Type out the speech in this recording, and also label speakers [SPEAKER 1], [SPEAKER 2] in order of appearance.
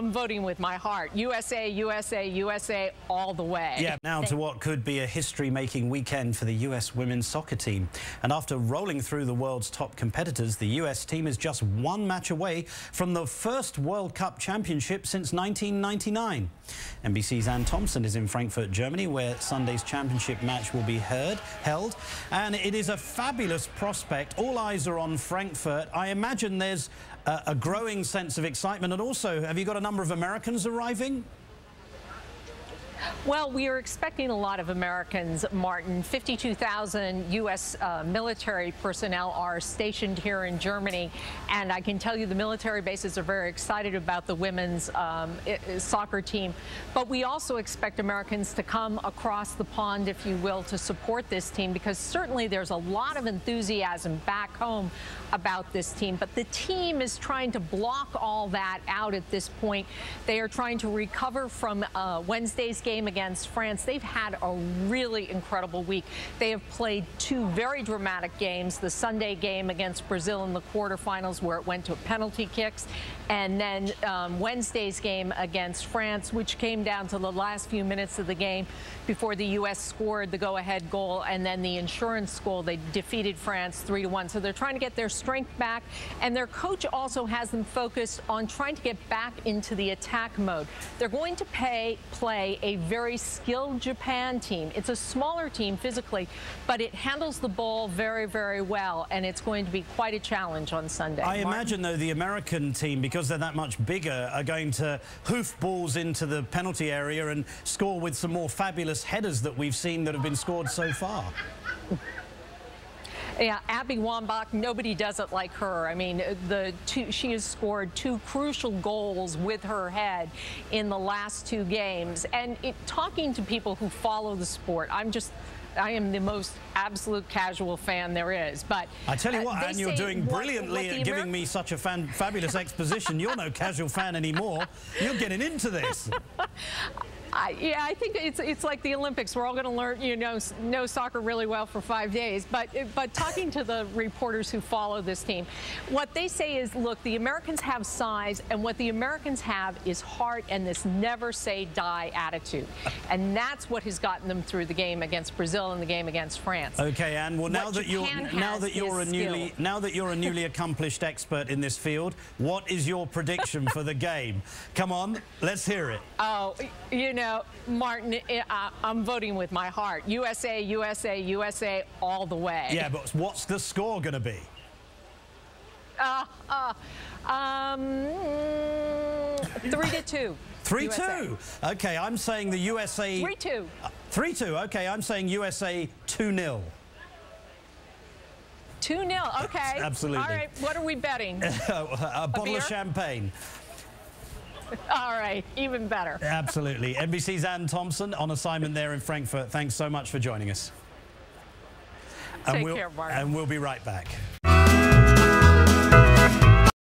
[SPEAKER 1] I'm voting with my heart. USA, USA, USA all the way.
[SPEAKER 2] Yeah, now to what could be a history-making weekend for the US women's soccer team. And after rolling through the world's top competitors, the US team is just one match away from the first World Cup championship since 1999. NBC's Anne Thompson is in Frankfurt, Germany, where Sunday's championship match will be heard, held. And it is a fabulous prospect. All eyes are on Frankfurt. I imagine there's a, growing sense of excitement. And also, have you got a number of Americans arriving?
[SPEAKER 1] Well, we are expecting a lot of Americans, Martin. 52,000 U.S. Uh, military personnel are stationed here in Germany, and I can tell you the military bases are very excited about the women's um, soccer team. But we also expect Americans to come across the pond, if you will, to support this team, because certainly there's a lot of enthusiasm back home about this team. But the team is trying to block all that out at this point. They are trying to recover from uh, Wednesday's game game against France, they've had a really incredible week. They have played two very dramatic games, the Sunday game against Brazil in the quarterfinals where it went to penalty kicks, and then um, Wednesday's game against France, which came down to the last few minutes of the game before the U.S. scored the go-ahead goal, and then the insurance goal. They defeated France 3 to 1. So they're trying to get their strength back, and their coach also has them focused on trying to get back into the attack mode. They're going to pay, play a very skilled Japan team. It's a smaller team physically, but it handles the ball very, very well, and it's going to be quite a challenge on Sunday.
[SPEAKER 2] I Martin? imagine, though, the American team, because they're that much bigger, are going to hoof balls into the penalty area and score with some more fabulous headers that we've seen that have been scored so far.
[SPEAKER 1] Yeah, Abby Wambach, nobody does it like her. I mean, the two, she has scored two crucial goals with her head in the last two games. And it, talking to people who follow the sport, I'm just I am the most absolute casual fan there is. But
[SPEAKER 2] I tell you what, uh, Anne, you're doing brilliantly at giving me such a fan, fabulous exposition. You're no casual fan anymore. You're getting into this.
[SPEAKER 1] I, yeah, I think it's it's like the Olympics. We're all going to learn, you know, know soccer really well for five days. But but talking to the reporters who follow this team, what they say is, look, the Americans have size, and what the Americans have is heart and this never say die attitude, and that's what has gotten them through the game against Brazil and the game against France.
[SPEAKER 2] Okay, Anne. Well, now what that you're now that you're a newly skill. now that you're a newly accomplished expert in this field, what is your prediction for the game? Come on, let's hear it.
[SPEAKER 1] Oh, you know know, Martin, I'm voting with my heart. USA, USA, USA all the way.
[SPEAKER 2] Yeah, but what's the score going to be?
[SPEAKER 1] Uh, uh, um, three to two.
[SPEAKER 2] Three USA. two. Okay, I'm saying the USA.
[SPEAKER 1] Three two.
[SPEAKER 2] Uh, three two. Okay, I'm saying USA two 0
[SPEAKER 1] Two 0 Okay.
[SPEAKER 2] Absolutely.
[SPEAKER 1] All right. What are we betting?
[SPEAKER 2] a, a bottle of champagne.
[SPEAKER 1] All right, even better.
[SPEAKER 2] Absolutely. NBC's Anne Thompson on assignment there in Frankfurt. Thanks so much for joining us.
[SPEAKER 1] Take and we'll, care, Mark.
[SPEAKER 2] And we'll be right back.